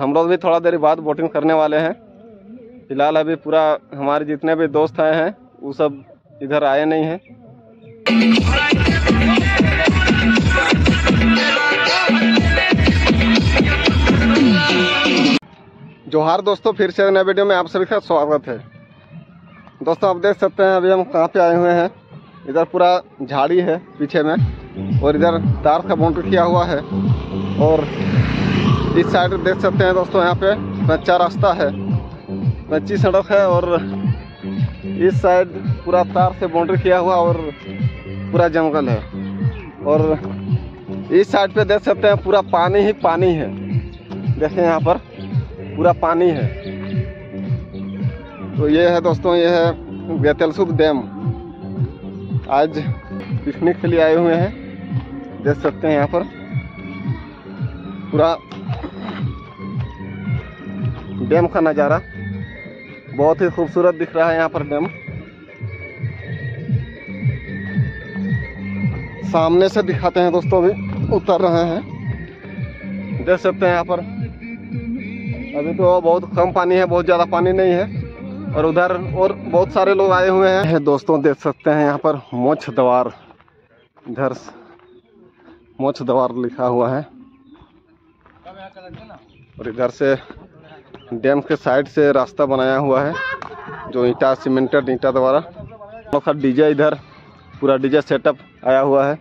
हम लोग भी थोड़ा देर बाद बोटिंग करने वाले हैं। फ़िलहाल अभी पूरा हमारे जितने भी दोस्त आए हैं, वो सब इधर आए नहीं हैं। जोहार दोस्तों, फिर से नए वीडियो में आप सभी का स्वागत है। दोस्तों, आप देख सकते हैं, अभी हम कहाँ पे आए हुए हैं। इधर पूरा झाड़ी है पीछे में, और इधर तार का बाउंड्री किया हुआ है। और इस साइड देख सकते हैं दोस्तों, यहाँ पे कच्चा रास्ता है। कच्ची सड़क है और इस साइड पूरा तार से बाउंड्री किया हुआ और पूरा जंगल है। और इस साइड पे देख सकते हैं पूरा पानी ही पानी है। देखें यहाँ पर पूरा पानी है। तो ये है दोस्तों, ये है गेतलसुप डैम। आज पिकनिक के लिए आए हुए हैं। देख सकते हैं यहाँ पर पूरा डैम का नज़ारा बहुत ही खूबसूरत दिख रहा है यहाँ पर डैम। सामने से दिखाते हैं दोस्तों भी उतर रहे हैं। देख सकते हैं यहाँ पर। अभी तो बहुत कम पानी है, बहुत ज़्यादा पानी नहीं है। और उधर और बहुत सारे लोग आए हुए हैं। दोस्तों, देख सकते हैं यहाँ पर मोछ द्वार। इधर मोछ द्वार लिखा हुआ है। और इधर से डैम के साइड से रास्ता बनाया हुआ है जो ईटा सीमेंटेड ईटा द्वारा। और डीजे इधर पूरा डीजे सेटअप आया हुआ है।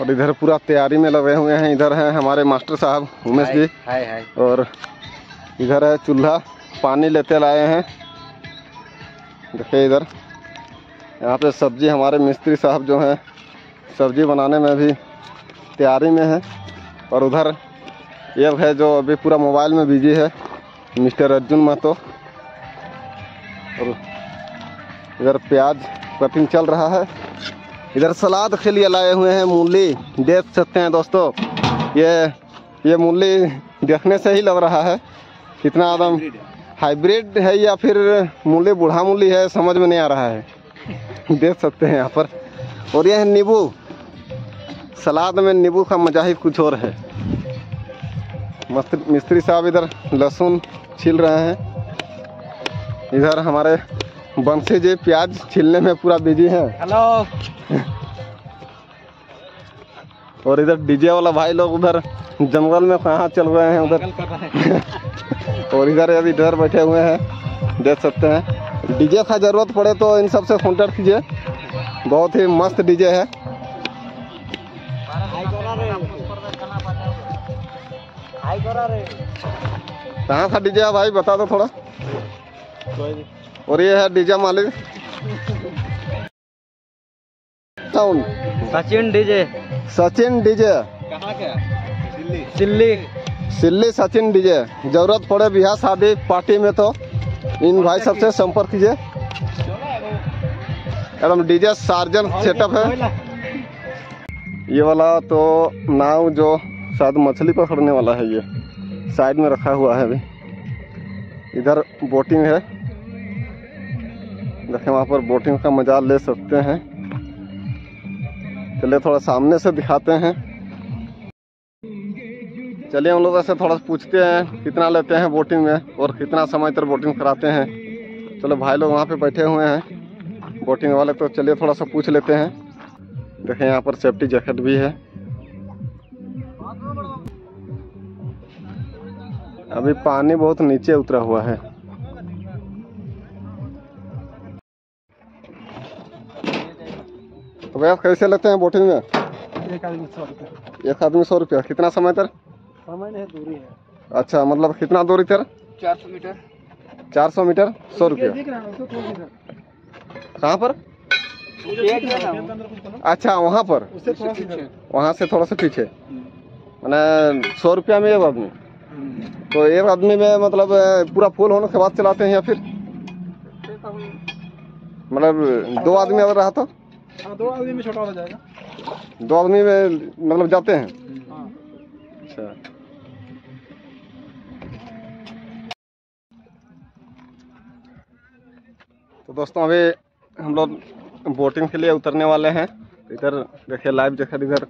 और इधर पूरा तैयारी में लगे हुए हैं इधर है हमारे मास्टर साहब उमेश जी। हाय हाय। और इधर है चूल्हा पानी लेते लाए हैं। देखिए इधर यहाँ पे सब्ज़ी हमारे मिस्त्री साहब जो हैं सब्ज़ी बनाने में भी तैयारी में है। और उधर ये है जो अभी पूरा मोबाइल में बिज़ी है, मिस्टर अर्जुन महतो। और इधर प्याज कटिंग चल रहा है। इधर सलाद के लिए लाए हुए हैं मूली, देख सकते हैं दोस्तों। ये ये मूली देखने से ही लग रहा है, कितना एकदम हाइब्रिड है या फिर मूली, बूढ़ा मूली है, समझ में नहीं आ रहा है। देख सकते हैं यहाँ पर। और यह नींबू, सलाद में नींबू का मज़ा ही कुछ और है। मिस्त्री साहब इधर लहसुन छील रहे हैं। इधर हमारे बंसी जी प्याज छीलने में पूरा बिज़ी हैं। हेलो और इधर डीजे वाला भाई लोग उधर जंगल में कहाँ चल रहे हैं उधर? और इधर अभी इधर बैठे हुए हैं देख सकते हैं। डीजे का ज़रूरत पड़े तो इन सबसे कॉन्टेक्ट कीजिए। बहुत ही मस्त डीजे है। कहाँ था डीजे भाई बता दो थोड़ा। और ये है डीजे मालिक। Sound Sachin DJ. Sachin DJ. कहाँ का? दिल्ली। सिल्ली सचिन डीजे। ज़रूरत पड़े बिहार शादी पार्टी में तो। इन भाई सबसे संपर्क कीजिए। एकदम डीजे सार्जन सेटअप है। ये वाला तो नाव जो शायद मछली पकड़ने वाला है ये। साइड में रखा हुआ है अभी। इधर बोटिंग है। देखें, वहाँ पर बोटिंग का मज़ा ले सकते हैं। चलिए, थोड़ा सामने से दिखाते हैं। चलिए, हम लोग ऐसे थोड़ा पूछते हैं, कितना लेते हैं बोटिंग में और कितना समय तक बोटिंग कराते हैं। चलो, भाई लोग वहाँ पे बैठे हुए हैं। बोटिंग वाले तो चलिए, थोड़ा सा पूछ लेते हैं। देखें, यहाँ पर सेफ्टी जैकेट भी है। अभी पानी बहुत नीचे उतरा हुआ है। तो भैया कैसे लेते हैं बोटिंग में? एक आदमी सौ रुपये। एक आदमी सौ रुपया। कितना समय तक? समय नहीं दूरी है। अच्छा मतलब कितना दूरी तर चार सौ मीटर। चार सौ मीटर? सौ रुपया। दिख रहा है उसको थोड़ा दिख कहाँ पर? अच्छा वहाँ पर। उससे थोड़ा पीछे। वहाँ से थोड़ा सा पीछे। मैंने सौ रुपया में एक आदमी तो एक आदमी में मतलब पूरा फुल होने के बाद चलाते हैं या फिर? मतलब दो आदमी अगर रहा तो? हाँ दो आदमी में छोटा हो जाएगा। दो आदमी में मतलब जाते हैं? हाँ। अच्छा। तो दोस्तों अभी हम लोग बोटिंग के लिए उतरने वाले हैं। इधर देखिए लाइव जैकेट इधर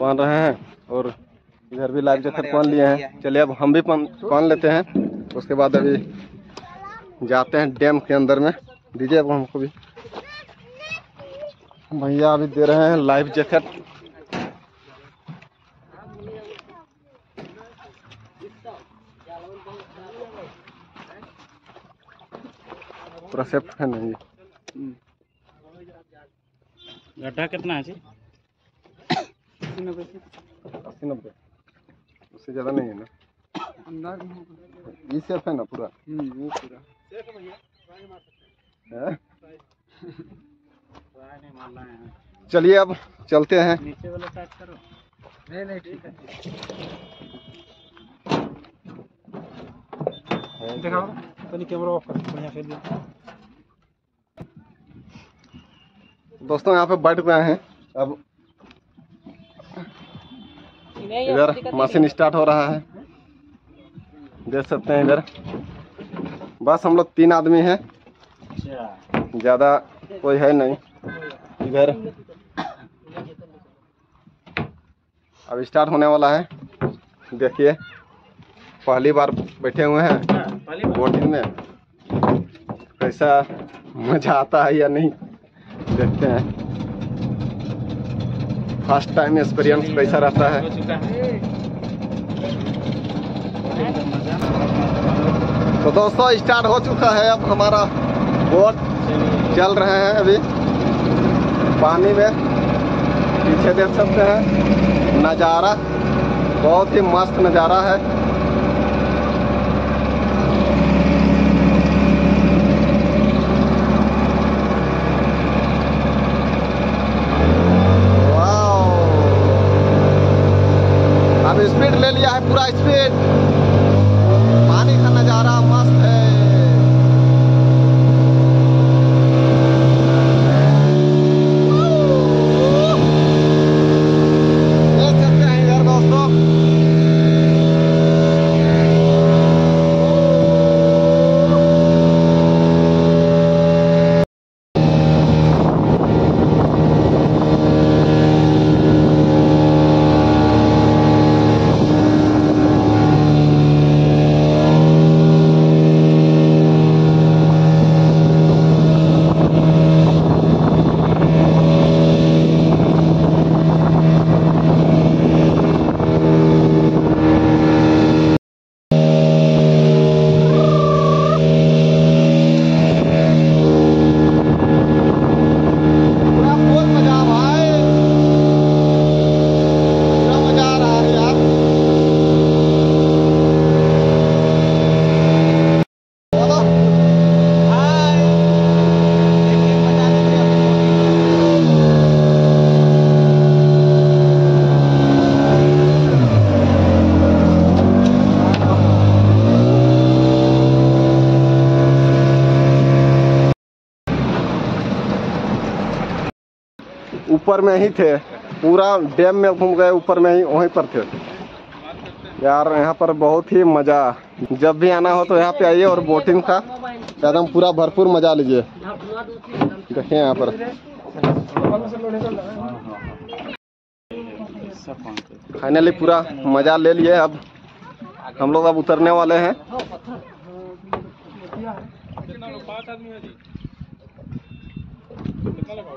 पहन रहे हैं और इधर भी लाइफ जैकेट पहन लिए हैं। चलिए अब हम भी पहन लेते हैं। उसके बाद अभी जाते हैं डैम के अंदर में। दीजिए अब हमको भी। भैया अभी दे रहे हैं लाइफ जैकेट। पूरा सेफ्ट है नहीं गड्ढा कितना है जी? अस्सी नब्बे। उससे ज़्यादा नहीं है ना? अंदाज ये सेफ़ है ना पूरा? हम्म, वो पूरा। है? है? चलिए अब चलते हैं। नीचे वाला साइड करो। नहीं नहीं ठीक है। दिखाओ। तो कैमरा ऑफ़ कर बढ़िया फिर दिया दोस्तों यहाँ पे बैठ गए हैं। अब इधर मशीन स्टार्ट हो रहा है। देख सकते हैं इधर। बस हम लोग तीन आदमी हैं। अच्छा। ज़्यादा कोई है नहीं। इधर। अब स्टार्ट होने वाला है। देखिए। पहली बार बैठे हुए हैं। बोटिंग में। कैसा मज़ा आता है या नहीं देखते हैं। फ़र्स्ट टाइम एक्सपीरियंस कैसा रहता है। तो दोस्तों स्टार्ट हो चुका है अब हमारा बोट चल रहे हैं अभी। पानी में पीछे देख सकते हैं। नज़ारा, बहुत ही मस्त नज़ारा है। ले लिया है पूरा स्पीड पानी का नज़ारा मस्त है देख सकते हैं इधर दोस्तों पूरा बहुत मज़ा भाई पूरा मज़ा आ रहा है यार बोलो हाय देखिए मज़ा लीजिए ऊपर में ही थे। पूरा डैम में घूम गए, ऊपर में ही, वहीं पर थे। यार, यहाँ पर बहुत ही मज़ा। जब भी आना हो तो यहाँ पे आइए और बोटिंग का एकदम पूरा भरपूर मज़ा लीजिए। देखिए यहाँ पर। फाइनली पूरा मज़ा ले लिए अब। हम लोग अब उतरने वाले हैं।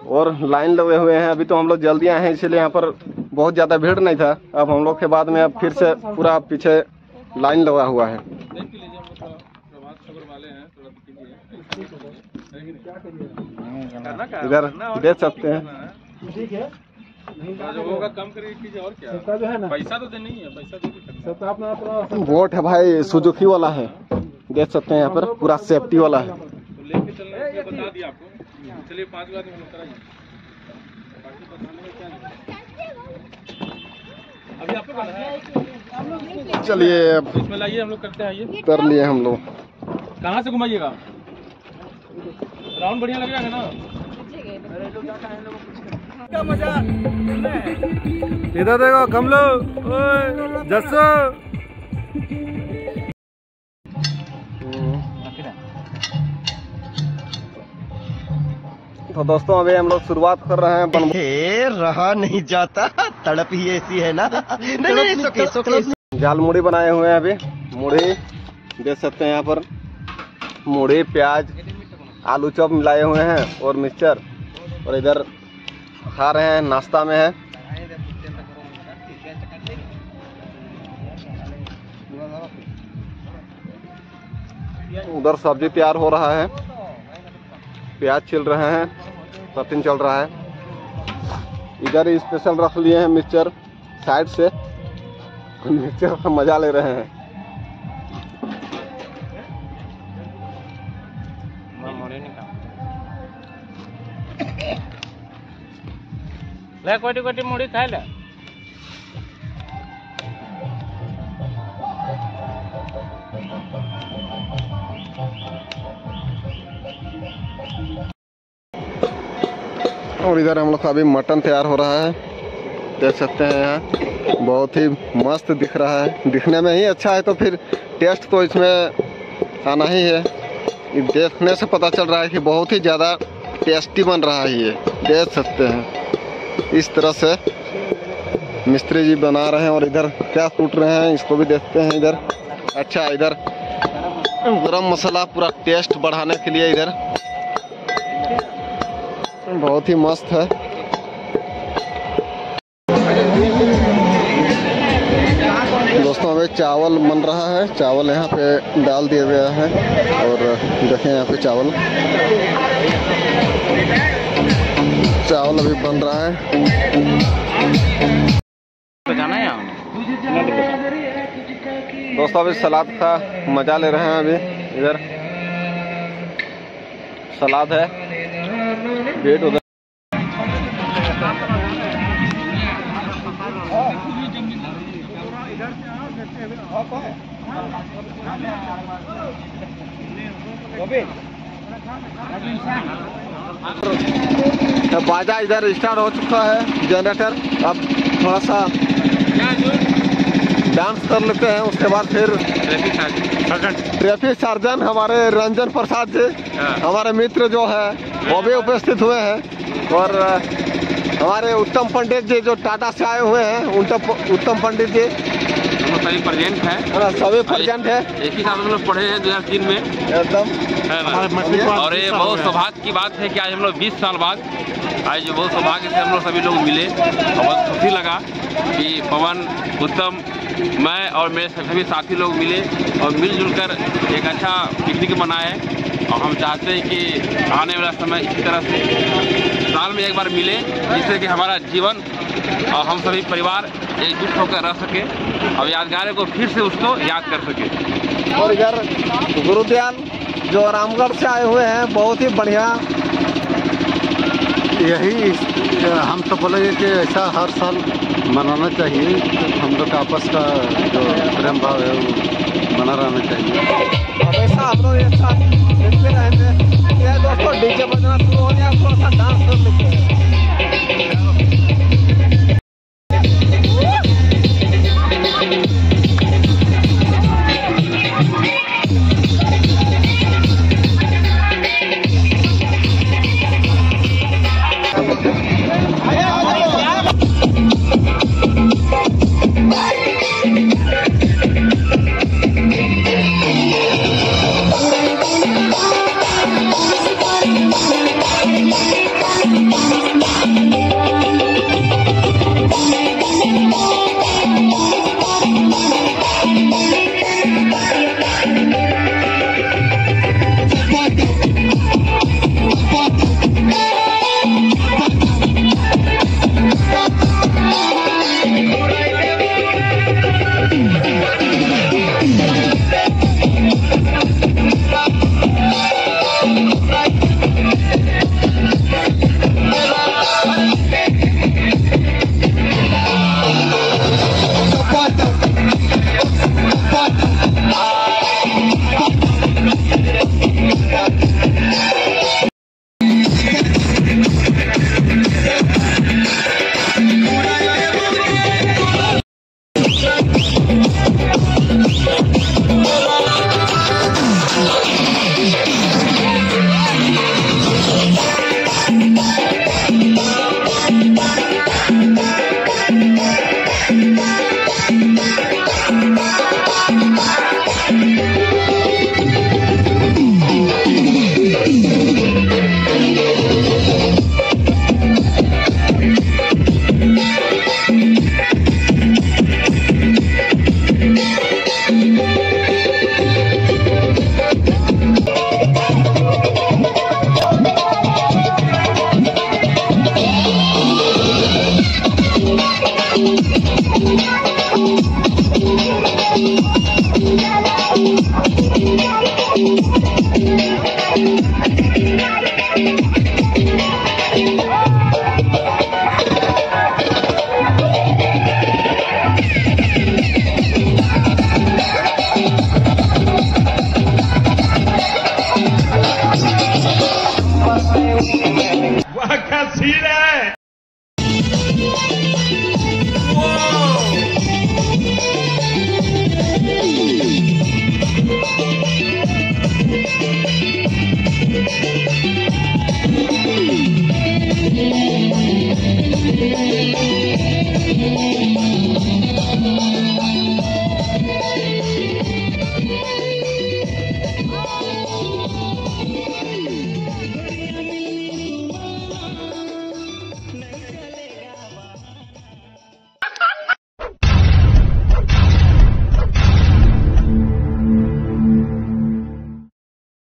और लाइन लगे हुए हैं, अभी तो हम लोग जल्दी आए हैं, इसलिए यहाँ पर बहुत ज़्यादा भीड़ नहीं था। अब हम लोग के बाद में अब फिर से पूरा पीछे लाइन लगा हुआ है। इधर देख सकते हैं। बोट है भाई सुजुकी वाला है। देख सकते हैं यहाँ पर, पूरा सेफ्टी वाला है। चलिए पाँच बार में कराइए बाकी बताने में क्या नहीं अभी आपको चलिए अब इसमें लाइए हम लोग करते हैं आइए। कर लिए हम लोग। कहाँ से घुमाइएगा? राउंड बढ़िया लग जाएगा ना? इधर देखो कमलो। जसो तो दोस्तों अभी हम लोग शुरुआत कर रहे हैं बन रहा नहीं जाता। तड़प ही ऐसी है ना। नहीं नहीं it's okay. जाल मुड़ी बनाए हुए हैं अभी। मुड़ी देख सकते हैं यहाँ पर। मुड़ी प्याज आलू चॉप मिलाए हुए हैं और मिक्सचर। और इधर खा रहे हैं नाश्ता में है। उधर सब्ज़ी तैयार हो रहा है। प्याज छिल रहे हैं कटिंग चल रहा है। इधर स्पेशल रख लिए हैं मिक्सचर साइड से। मिक्सचर का मज़ा ले रहे हैं। ले कोटी कोटी मुड़ी खाए ले। और इधर हम लोग का अभी मटन तैयार हो रहा है। देख सकते हैं यहाँ। बहुत ही मस्त दिख रहा है। दिखने में ही अच्छा है तो फिर टेस्ट तो इसमें आना ही है। देखने से पता चल रहा है कि बहुत ही ज़्यादा टेस्टी बन रहा है ये। देख सकते हैं। इस तरह से मिस्त्री जी बना रहे हैं और इधर क्या टूट रहे हैं, इसको भी देखते हैं इधर। अच्छा इधर गरम मसाला पूरा टेस्ट बढ़ाने के लिए इधर। बहुत ही मस्त है। दोस्तों अभी चावल बन रहा है। चावल यहाँ पे डाल दिया गया है और देखें यहाँ पे चावल। चावल अभी बन रहा है। तो दोस्तों अभी सलाद का मज़ा ले रहे हैं अभी। इधर सलाद है। वेट उधर तो बाजा इधर स्टार्ट हो चुका है जनरेटर अब थोड़ा सा डांस कर लेते हैं उसके बाद फिर ट्रैफ़िक सर्जन हमारे रंजन प्रसाद जी हाँ। हमारे मित्र जो है वो भी उपस्थित हुए हैं। और हमारे उत्तम पंडित जी जो टाटा से आए हुए हैं उत्तम उत्तम पंडित जी। सभी प्रेजेंट है। है सभी प्रेजेंट है। एक ही साथ हम लोग पढ़े हैं दो हज़ार तीन में। एकदम। और ये बहुत सौभाग्य की बात है कि आज हम लोग 20 साल बाद आज जो बहुत सौभाग्य से हम लोग सभी लोग मिले। और बहुत खुशी लगा कि पवन उत्तम मैं और मेरे सभी साथी लोग मिले और मिलजुल कर एक अच्छा पिकनिक मनाए। और हम चाहते हैं कि आने वाला समय इसी तरह से साल में एक बार मिले, जिससे कि हमारा जीवन और हम सभी परिवार एकजुट होकर रह सके और यादगार को फिर से उसको याद कर सके। और इधर गुरुदयाल जो रामगढ़ से आए हुए हैं, बहुत ही बढ़िया। यही हम तो बोलेंगे कि ऐसा हर साल मनाना चाहिए, हम लोग का आपस का जो प्रेम भाव है, वो बना रहना चाहिए। ये दोस्तों डीजे बजना शुरू हो गया, थोड़ा सा डांस कर लेते हैं।